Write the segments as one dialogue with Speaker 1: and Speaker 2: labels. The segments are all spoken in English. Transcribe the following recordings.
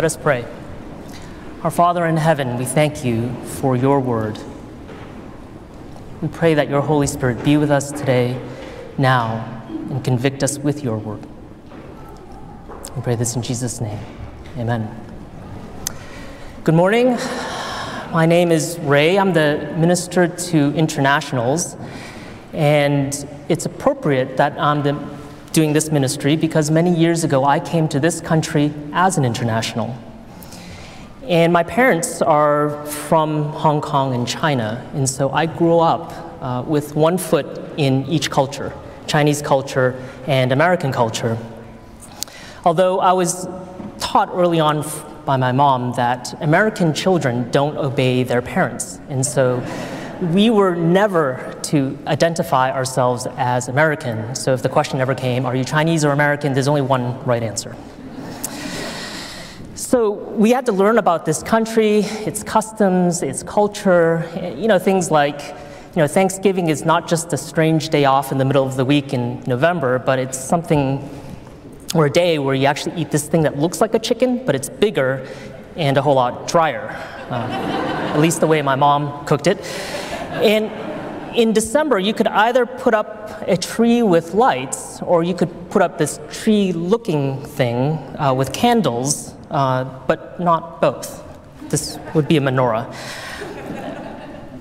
Speaker 1: Let us pray. Our Father in heaven, we thank you for your word. We pray that your Holy Spirit be with us today, now, and convict us with your word. We pray this in Jesus' name. Amen. Good morning. My name is Ray. I'm the minister to internationals, and it's appropriate that I'm the, doing this ministry because many years ago I came to this country as an international. And my parents are from Hong Kong and China, and so I grew up uh, with one foot in each culture Chinese culture and American culture. Although I was taught early on by my mom that American children don't obey their parents. And so we were never to identify ourselves as American. So if the question ever came, are you Chinese or American, there's only one right answer. So we had to learn about this country, its customs, its culture, you know, things like, you know, Thanksgiving is not just a strange day off in the middle of the week in November, but it's something or a day where you actually eat this thing that looks like a chicken, but it's bigger and a whole lot drier. Uh, at least the way my mom cooked it. And in December, you could either put up a tree with lights, or you could put up this tree looking thing uh, with candles, uh, but not both. This would be a menorah.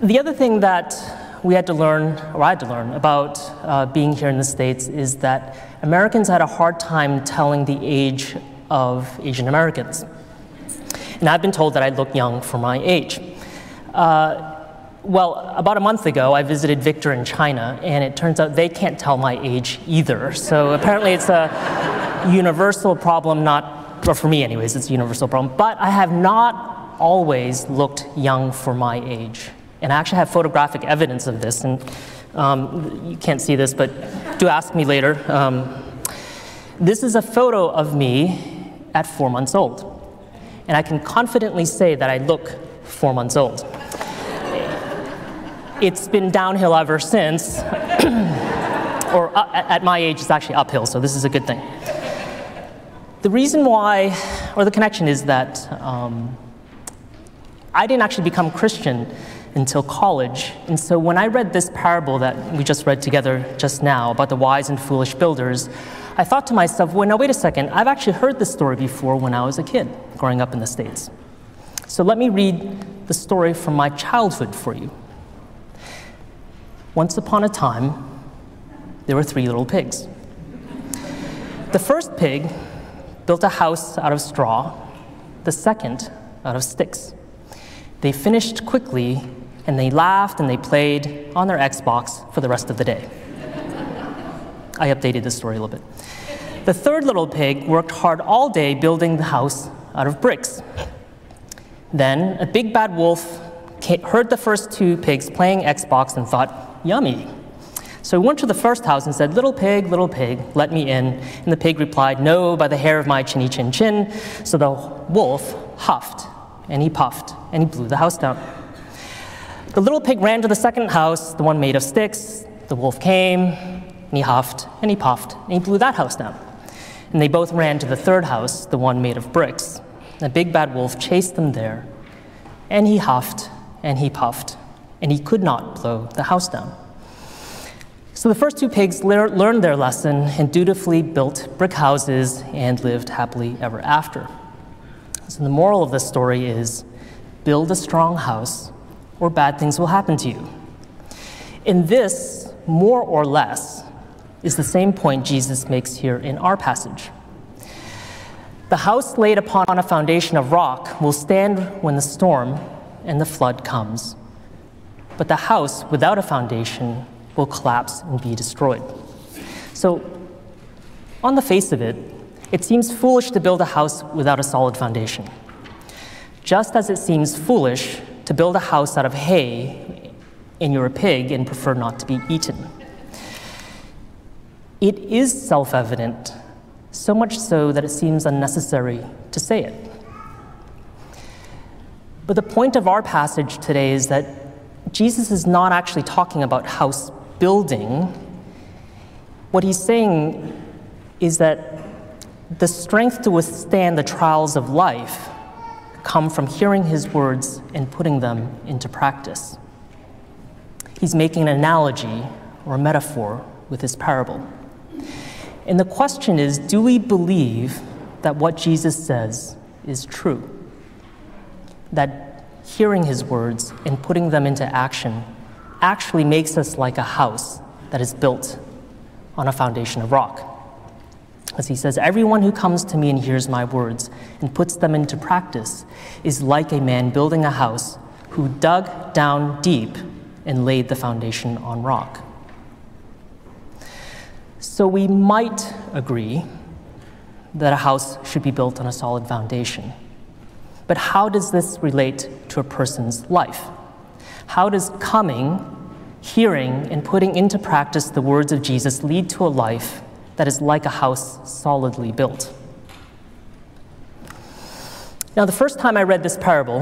Speaker 1: The other thing that we had to learn, or I had to learn, about uh, being here in the States is that Americans had a hard time telling the age of Asian Americans. And I've been told that I look young for my age. Uh, well, about a month ago, I visited Victor in China, and it turns out they can't tell my age either. So apparently, it's a universal problem, not, or for me, anyways, it's a universal problem. But I have not always looked young for my age. And I actually have photographic evidence of this. And um, you can't see this, but do ask me later. Um, this is a photo of me at four months old. And I can confidently say that I look four months old. It's been downhill ever since, or uh, at my age, it's actually uphill, so this is a good thing. The reason why, or the connection is that um, I didn't actually become Christian until college. And so when I read this parable that we just read together just now about the wise and foolish builders, I thought to myself, well, now wait a second, I've actually heard this story before when I was a kid growing up in the States. So let me read the story from my childhood for you. Once upon a time, there were three little pigs. The first pig built a house out of straw, the second out of sticks. They finished quickly and they laughed and they played on their Xbox for the rest of the day. I updated this story a little bit. The third little pig worked hard all day building the house out of bricks. Then a big bad wolf heard the first two pigs playing Xbox and thought, yummy. So he went to the first house and said, Little pig, little pig, let me in. And the pig replied, No, by the hair of my chinny chin chin. So the wolf huffed and he puffed and he blew the house down. The little pig ran to the second house, the one made of sticks. The wolf came, and he huffed, and he puffed, and he blew that house down. And they both ran to the third house, the one made of bricks. The big bad wolf chased them there, and he huffed, and he puffed, and he could not blow the house down. So the first two pigs le- learned their lesson and dutifully built brick houses and lived happily ever after. So the moral of this story is build a strong house or bad things will happen to you. And this, more or less, is the same point Jesus makes here in our passage. The house laid upon a foundation of rock will stand when the storm and the flood comes. But the house without a foundation will collapse and be destroyed. So, on the face of it, it seems foolish to build a house without a solid foundation. Just as it seems foolish to build a house out of hay and you're a pig and prefer not to be eaten. It is self evident, so much so that it seems unnecessary to say it. But the point of our passage today is that Jesus is not actually talking about house building. What he's saying is that the strength to withstand the trials of life come from hearing his words and putting them into practice. He's making an analogy or a metaphor with his parable. And the question is do we believe that what Jesus says is true? That hearing his words and putting them into action actually makes us like a house that is built on a foundation of rock. As he says, Everyone who comes to me and hears my words and puts them into practice is like a man building a house who dug down deep and laid the foundation on rock. So we might agree that a house should be built on a solid foundation. But how does this relate to a person's life? How does coming, hearing, and putting into practice the words of Jesus lead to a life that is like a house solidly built? Now, the first time I read this parable,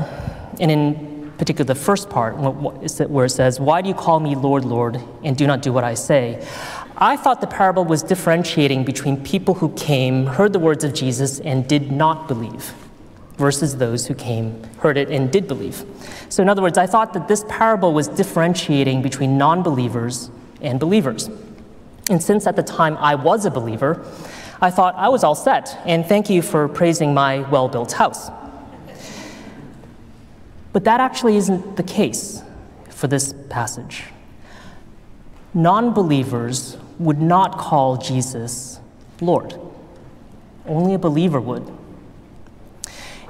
Speaker 1: and in particular the first part, where it says, Why do you call me Lord, Lord, and do not do what I say? I thought the parable was differentiating between people who came, heard the words of Jesus, and did not believe, versus those who came, heard it, and did believe. So, in other words, I thought that this parable was differentiating between non believers and believers. And since at the time I was a believer, I thought I was all set, and thank you for praising my well built house. But that actually isn't the case for this passage. Non believers would not call Jesus Lord. Only a believer would.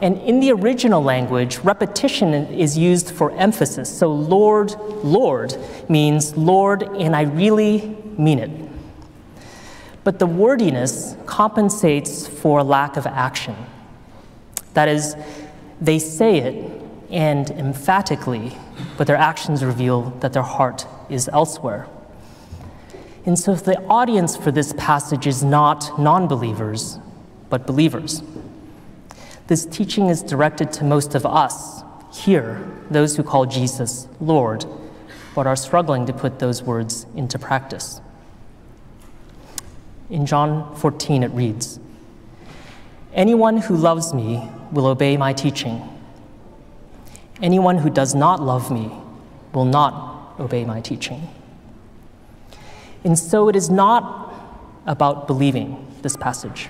Speaker 1: And in the original language, repetition is used for emphasis. So, Lord, Lord means Lord, and I really mean it. But the wordiness compensates for lack of action. That is, they say it and emphatically, but their actions reveal that their heart is elsewhere. And so the audience for this passage is not non believers, but believers. This teaching is directed to most of us here, those who call Jesus Lord, but are struggling to put those words into practice. In John 14, it reads Anyone who loves me will obey my teaching. Anyone who does not love me will not obey my teaching. And so it is not about believing this passage.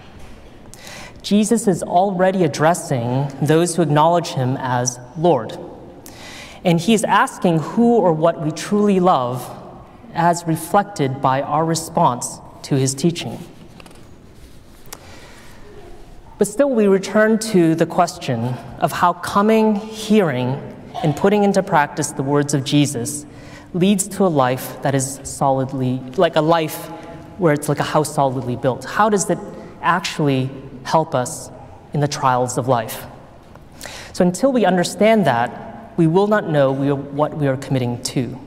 Speaker 1: Jesus is already addressing those who acknowledge him as Lord. And he is asking who or what we truly love as reflected by our response to his teaching. But still, we return to the question of how coming, hearing, and putting into practice the words of Jesus leads to a life that is solidly, like a life where it's like a house solidly built? How does it actually help us in the trials of life? So until we understand that, we will not know we what we are committing to.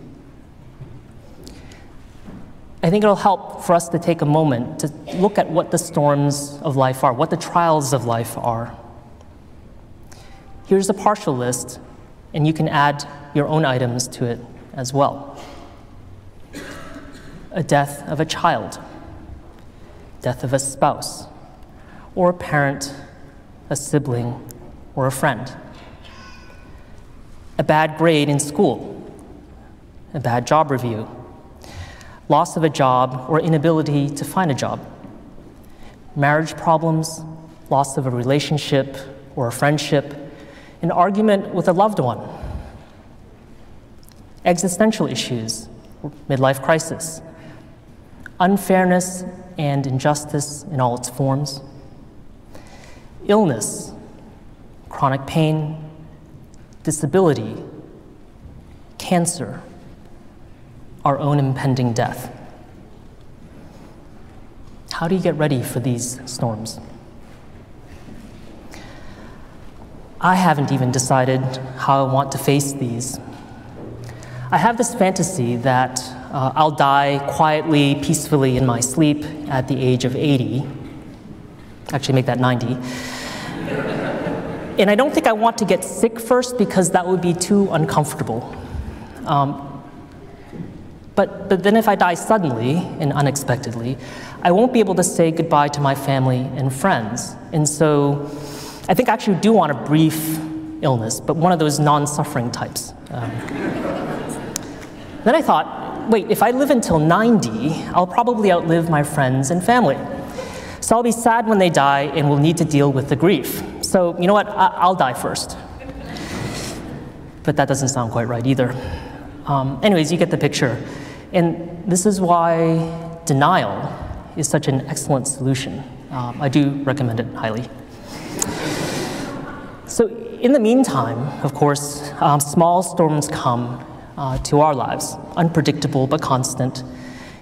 Speaker 1: I think it'll help for us to take a moment to look at what the storms of life are, what the trials of life are. Here's a partial list, and you can add your own items to it as well. A death of a child, death of a spouse, or a parent, a sibling, or a friend. A bad grade in school, a bad job review, loss of a job or inability to find a job, marriage problems, loss of a relationship or a friendship, an argument with a loved one existential issues, midlife crisis, unfairness and injustice in all its forms, illness, chronic pain, disability, cancer, our own impending death. How do you get ready for these storms? I haven't even decided how I want to face these I have this fantasy that uh, I'll die quietly, peacefully in my sleep at the age of 80. Actually, make that 90. and I don't think I want to get sick first because that would be too uncomfortable. Um, but, but then if I die suddenly and unexpectedly, I won't be able to say goodbye to my family and friends. And so I think I actually do want a brief illness, but one of those non suffering types. Um, then I thought, wait, if I live until 90, I'll probably outlive my friends and family. So I'll be sad when they die and will need to deal with the grief. So, you know what? I- will die first. But that doesn't sound quite right either. Um, anyways, you get the picture. And this is why denial is such an excellent solution. Um, I do recommend it highly. So, in the meantime, of course, um, small storms come uh, to our lives, unpredictable but constant.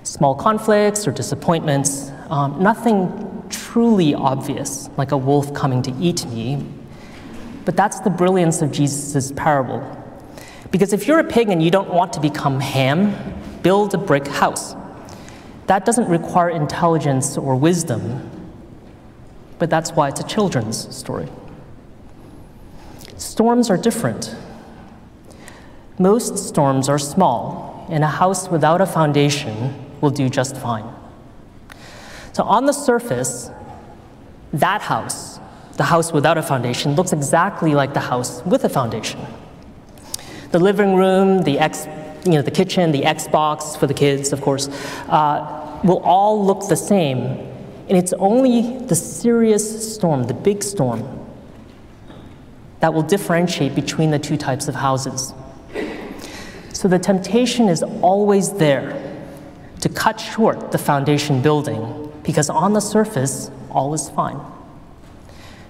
Speaker 1: Small conflicts or disappointments, um, nothing truly obvious, like a wolf coming to eat me. But that's the brilliance of Jesus' parable. Because if you're a pig and you don't want to become Ham, build a brick house. That doesn't require intelligence or wisdom, but that's why it's a children's story. Storms are different. Most storms are small, and a house without a foundation will do just fine. So, on the surface, that house, the house without a foundation, looks exactly like the house with a foundation. The living room, the, X, you know, the kitchen, the Xbox for the kids, of course, uh, will all look the same. And it's only the serious storm, the big storm, that will differentiate between the two types of houses. So the temptation is always there to cut short the foundation building because on the surface, all is fine,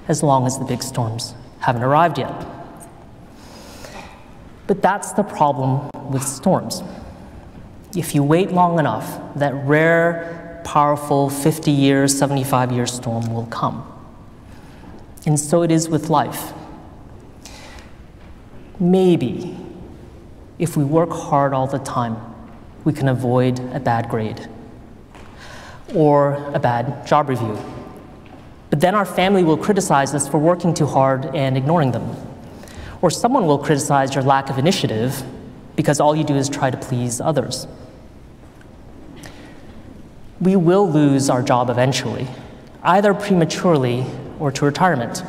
Speaker 1: as long as the big storms haven't arrived yet. But that's the problem with storms. If you wait long enough, that rare, powerful 50 year, 75 year storm will come. And so it is with life. Maybe, if we work hard all the time, we can avoid a bad grade or a bad job review. But then our family will criticize us for working too hard and ignoring them. Or someone will criticize your lack of initiative because all you do is try to please others. We will lose our job eventually, either prematurely or to retirement.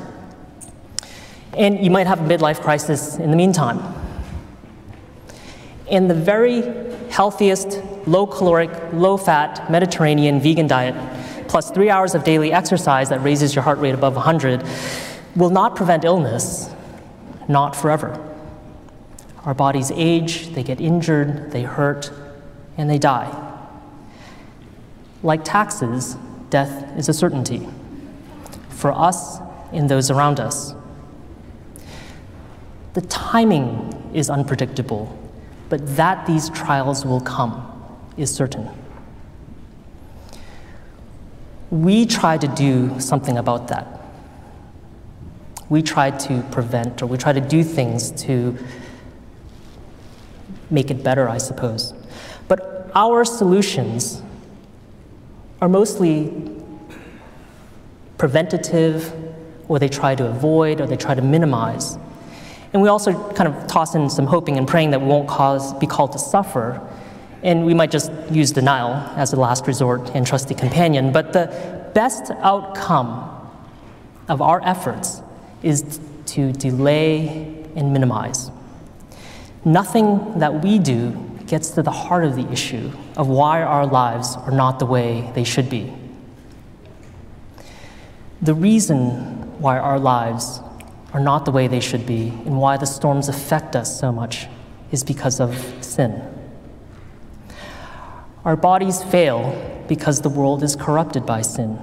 Speaker 1: And you might have a midlife crisis in the meantime. And the very healthiest, low caloric, low fat, Mediterranean vegan diet, plus three hours of daily exercise that raises your heart rate above 100, will not prevent illness, not forever. Our bodies age, they get injured, they hurt, and they die. Like taxes, death is a certainty for us and those around us. The timing is unpredictable, but that these trials will come is certain. We try to do something about that. We try to prevent or we try to do things to make it better, I suppose. But our solutions are mostly preventative, or they try to avoid, or they try to minimize. And we also kind of toss in some hoping and praying that we won't cause, be called to suffer. And we might just use denial as a last resort and trusty companion. But the best outcome of our efforts is to delay and minimize. Nothing that we do gets to the heart of the issue of why our lives are not the way they should be. The reason why our lives are not the way they should be and why the storms affect us so much is because of sin. Our bodies fail because the world is corrupted by sin.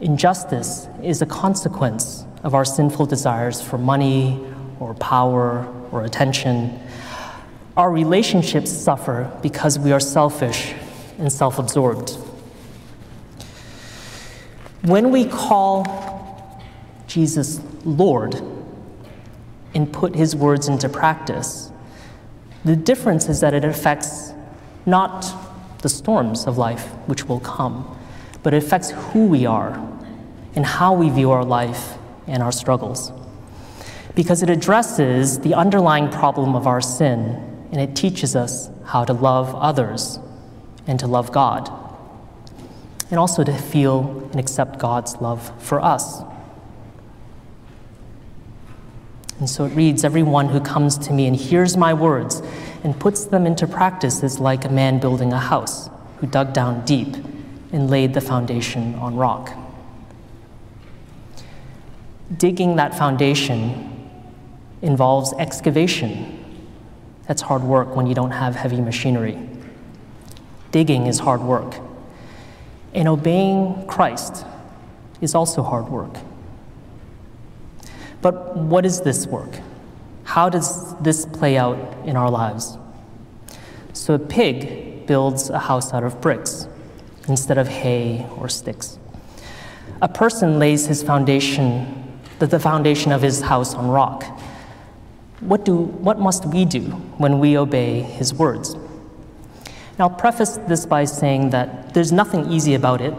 Speaker 1: Injustice is a consequence of our sinful desires for money or power or attention. Our relationships suffer because we are selfish and self absorbed. When we call Jesus Lord and put his words into practice. The difference is that it affects not the storms of life which will come, but it affects who we are and how we view our life and our struggles. Because it addresses the underlying problem of our sin and it teaches us how to love others and to love God. and also to feel and accept God's love for us. And so it reads Everyone who comes to me and hears my words and puts them into practice is like a man building a house who dug down deep and laid the foundation on rock. Digging that foundation involves excavation. That's hard work when you don't have heavy machinery. Digging is hard work. And obeying Christ is also hard work. But what is this work? How does this play out in our lives? So a pig builds a house out of bricks instead of hay or sticks. A person lays his foundation, the foundation of his house on rock. What, do, what must we do when we obey his words? Now, I'll preface this by saying that there's nothing easy about it.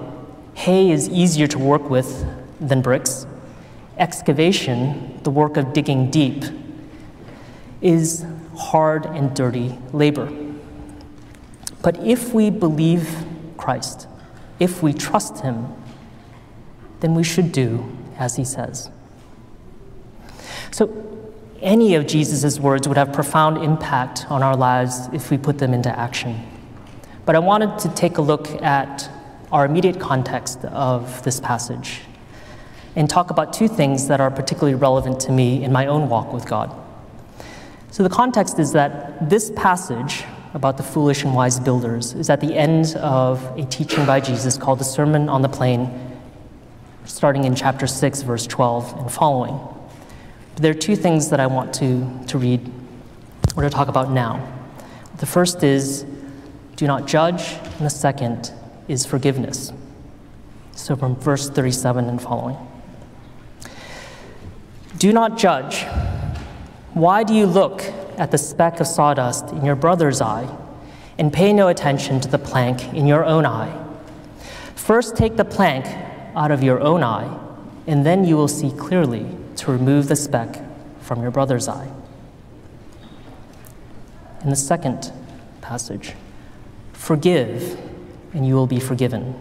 Speaker 1: Hay is easier to work with than bricks. Excavation, the work of digging deep, is hard and dirty labor. But if we believe Christ, if we trust Him, then we should do as He says. So, any of Jesus' words would have profound impact on our lives if we put them into action. But I wanted to take a look at our immediate context of this passage and talk about two things that are particularly relevant to me in my own walk with God. So, the context is that this passage about the foolish and wise builders is at the end of a teaching by Jesus called the Sermon on the Plain, starting in chapter 6, verse 12 and following. But there are two things that I want to, to read or to talk about now. The first is do not judge, and the second is forgiveness. So from verse 37 and following. Do not judge. Why do you look at the speck of sawdust in your brother's eye and pay no attention to the plank in your own eye? First, take the plank out of your own eye, and then you will see clearly to remove the speck from your brother's eye. In the second passage, forgive, and you will be forgiven.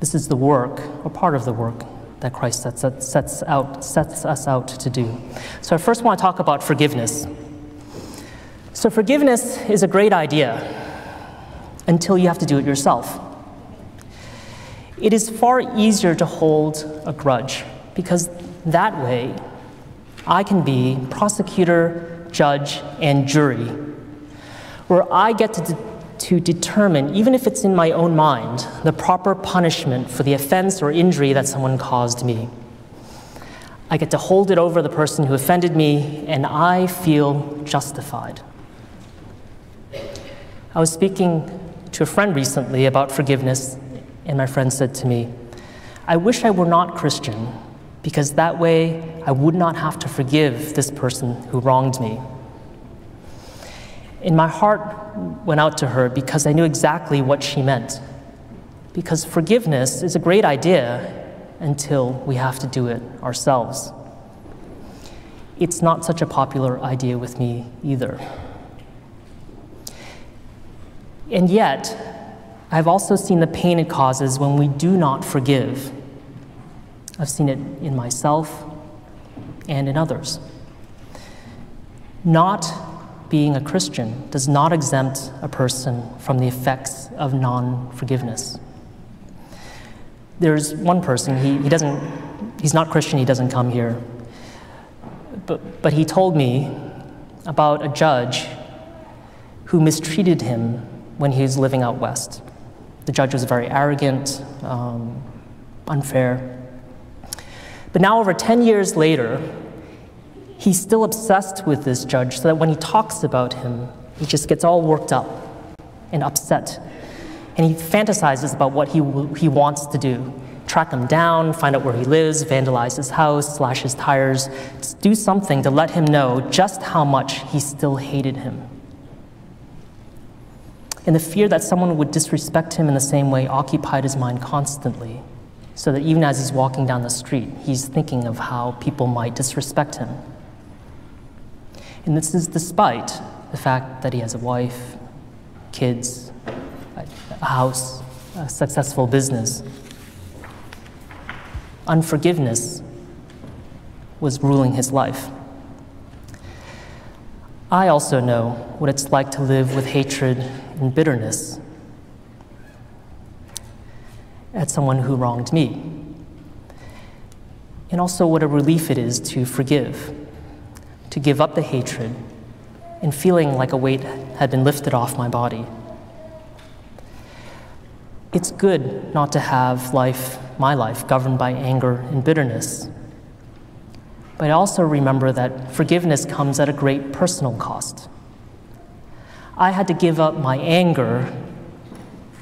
Speaker 1: This is the work, or part of the work, that Christ sets, sets, out, sets us out to do. So I first want to talk about forgiveness. So forgiveness is a great idea until you have to do it yourself. It is far easier to hold a grudge because that way I can be prosecutor, judge, and jury, where I get to to determine, even if it's in my own mind, the proper punishment for the offense or injury that someone caused me. I get to hold it over the person who offended me, and I feel justified. I was speaking to a friend recently about forgiveness, and my friend said to me, I wish I were not Christian, because that way I would not have to forgive this person who wronged me. And my heart went out to her because I knew exactly what she meant. Because forgiveness is a great idea until we have to do it ourselves. It's not such a popular idea with me either. And yet, I've also seen the pain it causes when we do not forgive. I've seen it in myself and in others. Not being a Christian does not exempt a person from the effects of non forgiveness. There's one person, he, he doesn't, he's not Christian, he doesn't come here. But, but he told me about a judge who mistreated him when he was living out west. The judge was very arrogant, um, unfair. But now, over 10 years later, he's still obsessed with this judge so that when he talks about him, he just gets all worked up and upset. And he fantasizes about what he, he wants to do track him down, find out where he lives, vandalize his house, slash his tires, do something to let him know just how much he still hated him. And the fear that someone would disrespect him in the same way occupied his mind constantly, so that even as he's walking down the street, he's thinking of how people might disrespect him. And this is despite the fact that he has a wife, kids, a house, a successful business. Unforgiveness was ruling his life. I also know what it's like to live with hatred and bitterness at someone who wronged me. And also what a relief it is to forgive, to give up the hatred, and feeling like a weight had been lifted off my body. It's good not to have life, my life, governed by anger and bitterness. But I also remember that forgiveness comes at a great personal cost. I had to give up my anger,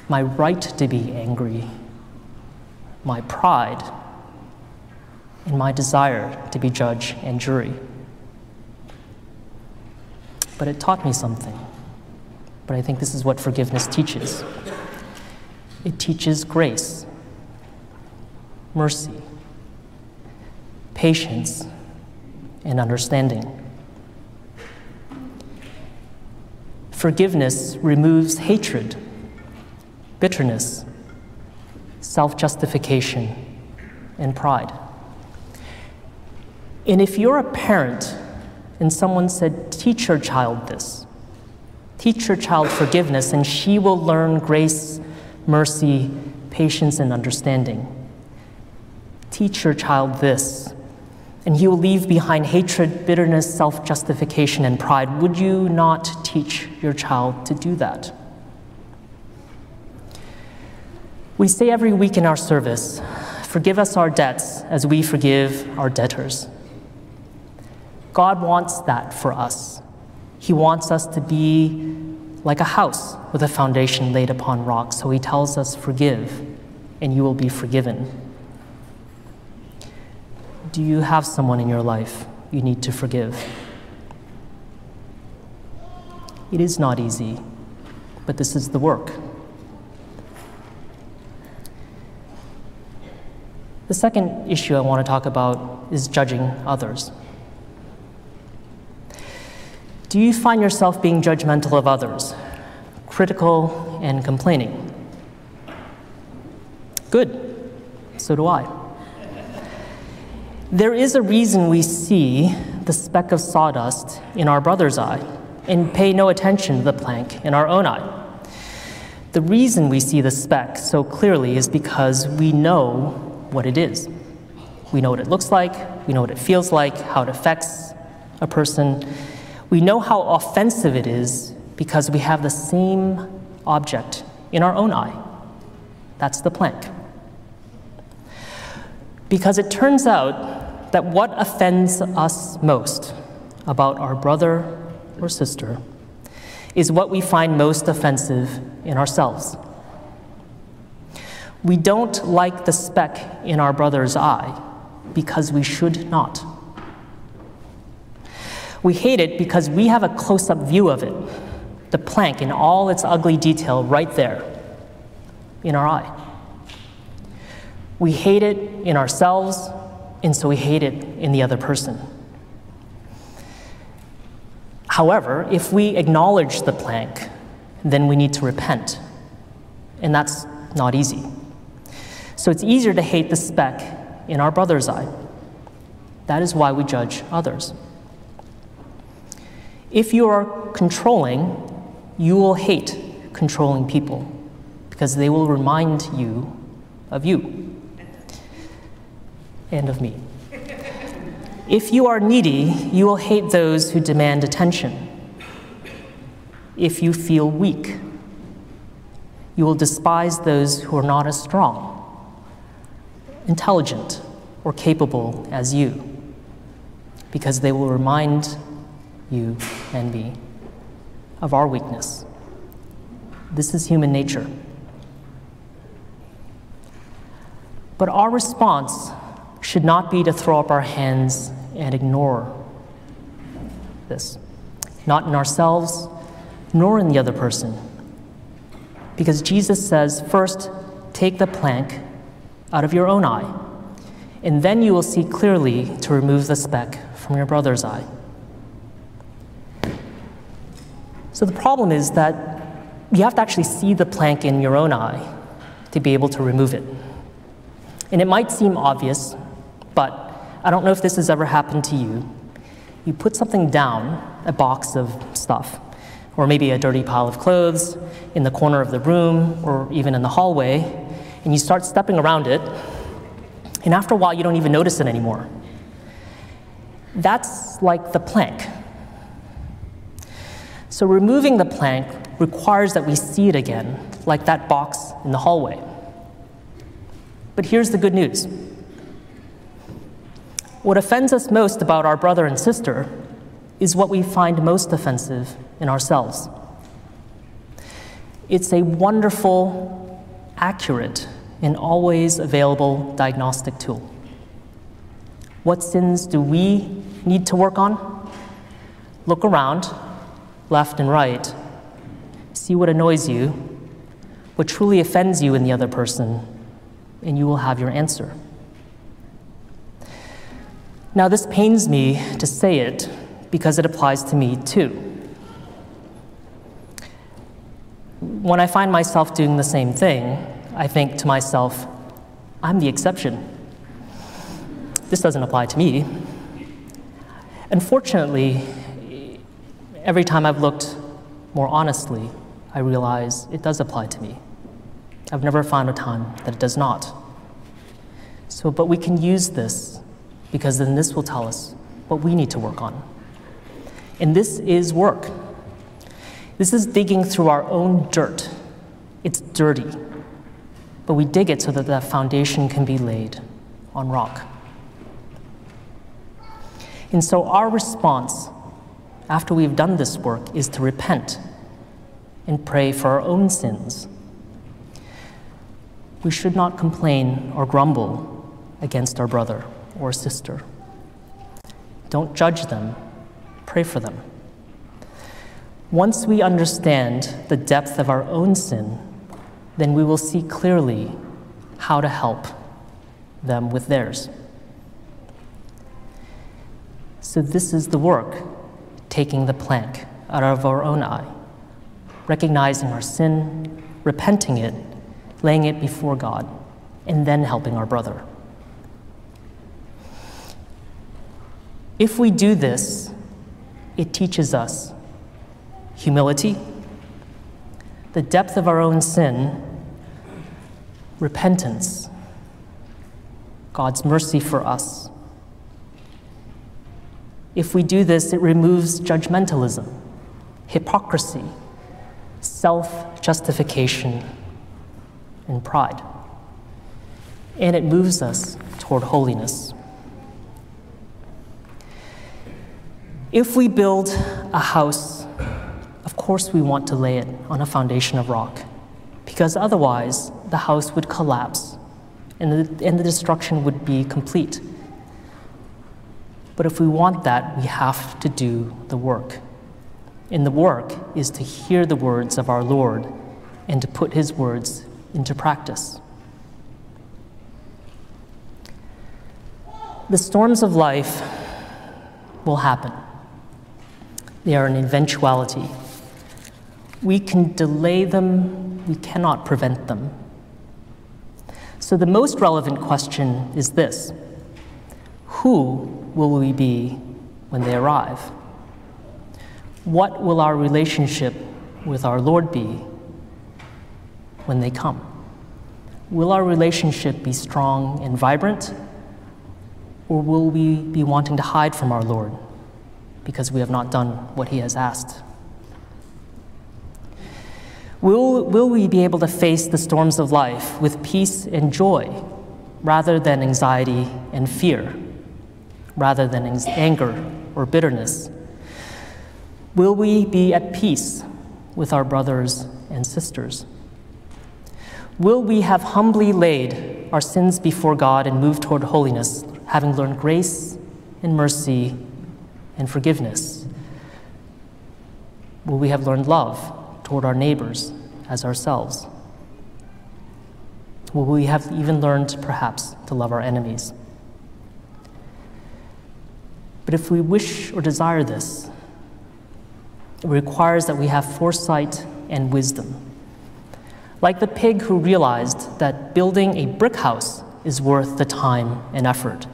Speaker 1: my right to be angry, my pride, and my desire to be judge and jury. But it taught me something. But I think this is what forgiveness teaches it teaches grace, mercy, patience, and understanding. Forgiveness removes hatred, bitterness, self justification, and pride. And if you're a parent and someone said, Teach your child this, teach your child forgiveness, and she will learn grace, mercy, patience, and understanding. Teach your child this, and he will leave behind hatred, bitterness, self justification, and pride. Would you not teach your child to do that? We say every week in our service, Forgive us our debts as we forgive our debtors. God wants that for us. He wants us to be like a house with a foundation laid upon rock. So he tells us, Forgive, and you will be forgiven. Do you have someone in your life you need to forgive? It is not easy, but this is the work. The second issue I want to talk about is judging others. Do you find yourself being judgmental of others, critical and complaining? Good. So do I. There is a reason we see the speck of sawdust in our brother's eye and pay no attention to the plank in our own eye. The reason we see the speck so clearly is because we know what it is. We know what it looks like, we know what it feels like, how it affects a person. We know how offensive it is because we have the same object in our own eye. That's the plank. Because it turns out that what offends us most about our brother or sister is what we find most offensive in ourselves. We don't like the speck in our brother's eye because we should not. We hate it because we have a close up view of it, the plank in all its ugly detail right there in our eye. We hate it in ourselves, and so we hate it in the other person. However, if we acknowledge the plank, then we need to repent. And that's not easy. So it's easier to hate the speck in our brother's eye. That is why we judge others. If you are controlling, you will hate controlling people because they will remind you of you and of me. If you are needy, you will hate those who demand attention. If you feel weak, you will despise those who are not as strong intelligent or capable as you, because they will remind you and me of our weakness. This is human nature. But our response should not be to throw up our hands and ignore this, not in ourselves, nor in the other person. Because Jesus says, first, take the plank out of your own eye, and then you will see clearly to remove the speck from your brother's eye. So the problem is that you have to actually see the plank in your own eye to be able to remove it. And it might seem obvious, but I don't know if this has ever happened to you. You put something down, a box of stuff, or maybe a dirty pile of clothes in the corner of the room or even in the hallway, and you start stepping around it, and after a while, you don't even notice it anymore. That's like the plank. So, removing the plank requires that we see it again, like that box in the hallway. But here's the good news what offends us most about our brother and sister is what we find most offensive in ourselves. It's a wonderful, accurate, and always available diagnostic tool. What sins do we need to work on? Look around, left and right, see what annoys you, what truly offends you in the other person, and you will have your answer. Now, this pains me to say it because it applies to me too. When I find myself doing the same thing, I think to myself, I'm the exception. This doesn't apply to me. Unfortunately, every time I've looked more honestly, I realize it does apply to me. I've never found a time that it does not. So, but we can use this because then this will tell us what we need to work on. And this is work. This is digging through our own dirt. It's dirty, but we dig it so that the foundation can be laid on rock. And so our response after we've done this work is to repent and pray for our own sins. We should not complain or grumble against our brother or sister. Don't judge them, pray for them. Once we understand the depth of our own sin, then we will see clearly how to help them with theirs. So, this is the work taking the plank out of our own eye, recognizing our sin, repenting it, laying it before God, and then helping our brother. If we do this, it teaches us humility, the depth of our own sin, repentance, God's mercy for us. If we do this, it removes judgmentalism, hypocrisy, self justification, and pride. And it moves us toward holiness. If we build a house, of course we want to lay it on a foundation of rock, because otherwise the house would collapse and the, and the destruction would be complete. But if we want that, we have to do the work. And the work is to hear the words of our Lord and to put his words into practice. The storms of life will happen. They are an eventuality. We can delay them, we cannot prevent them. So, the most relevant question is this Who will we be when they arrive? What will our relationship with our Lord be when they come? Will our relationship be strong and vibrant, or will we be wanting to hide from our Lord? because we have not done what he has asked? Will, will we be able to face the storms of life with peace and joy rather than anxiety and fear, rather than in anger or bitterness? Will we be at peace with our brothers and sisters? Will we have humbly laid our sins before God and moved toward holiness, having learned grace and mercy and forgiveness? Will we have learned love toward our neighbors as ourselves? Will we have even learned, perhaps, to love our enemies? But if we wish or desire this, it requires that we have foresight and wisdom. Like the pig who realized that building a brick house is worth the time and effort.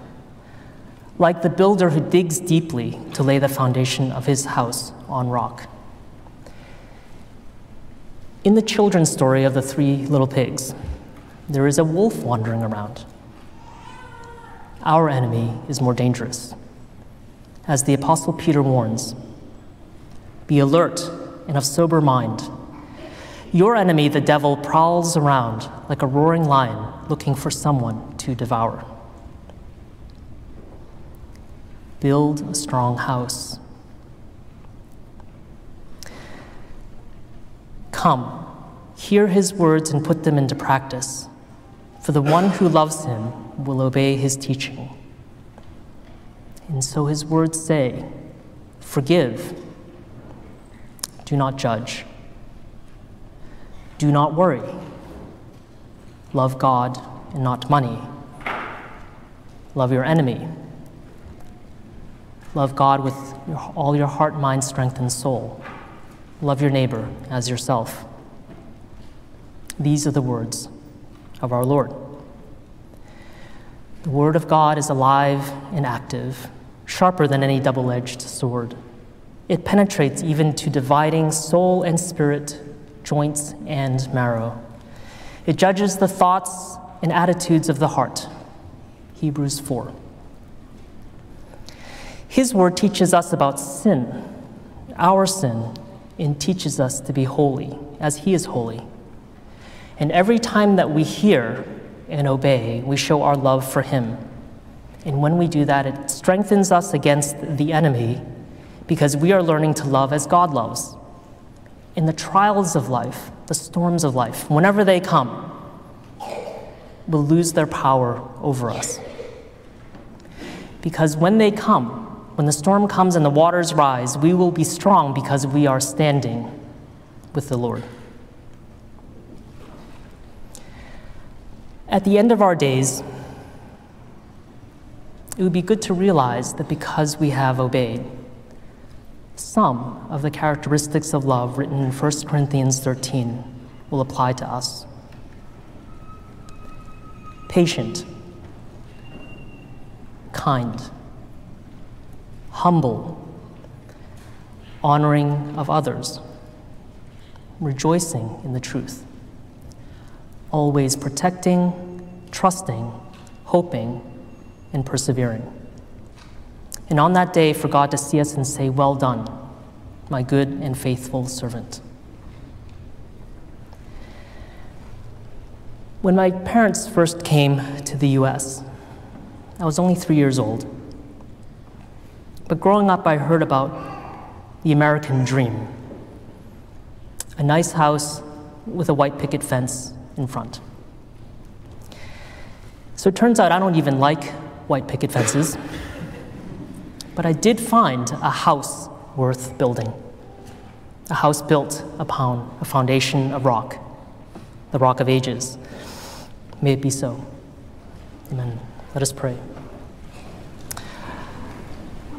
Speaker 1: Like the builder who digs deeply to lay the foundation of his house on rock. In the children's story of the three little pigs, there is a wolf wandering around. Our enemy is more dangerous. As the Apostle Peter warns, be alert and of sober mind. Your enemy, the devil, prowls around like a roaring lion looking for someone to devour. Build a strong house. Come, hear his words and put them into practice, for the one who loves him will obey his teaching. And so his words say, Forgive, do not judge, do not worry, love God and not money, love your enemy, love God with all your heart, mind, strength, and soul, love your neighbor as yourself. These are the words of our Lord. The Word of God is alive and active, sharper than any double edged sword. It penetrates even to dividing soul and spirit, joints and marrow. It judges the thoughts and attitudes of the heart. Hebrews 4. His word teaches us about sin, our sin, and teaches us to be holy as He is holy. And every time that we hear and obey, we show our love for Him. And when we do that, it strengthens us against the enemy because we are learning to love as God loves. In the trials of life, the storms of life, whenever they come, will lose their power over us. Because when they come, when the storm comes and the waters rise, we will be strong because we are standing with the Lord. At the end of our days, it would be good to realize that because we have obeyed, some of the characteristics of love written in 1 Corinthians 13 will apply to us. Patient, kind, humble, honoring of others, rejoicing in the truth always protecting, trusting, hoping, and persevering. And on that day, for God to see us and say, Well done, my good and faithful servant. When my parents first came to the US, I was only three years old. But growing up, I heard about the American dream a nice house with a white picket fence in front. So it turns out I don't even like white picket fences, but I did find a house worth building. A house built upon a foundation of rock, the rock of ages. May it be so. Amen. Let us pray.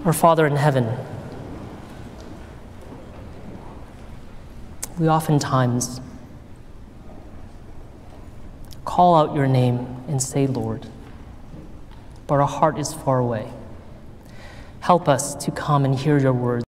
Speaker 1: Our Father in heaven, we oftentimes call out your name and say, Lord. But our heart is far away. Help us to come and hear your words.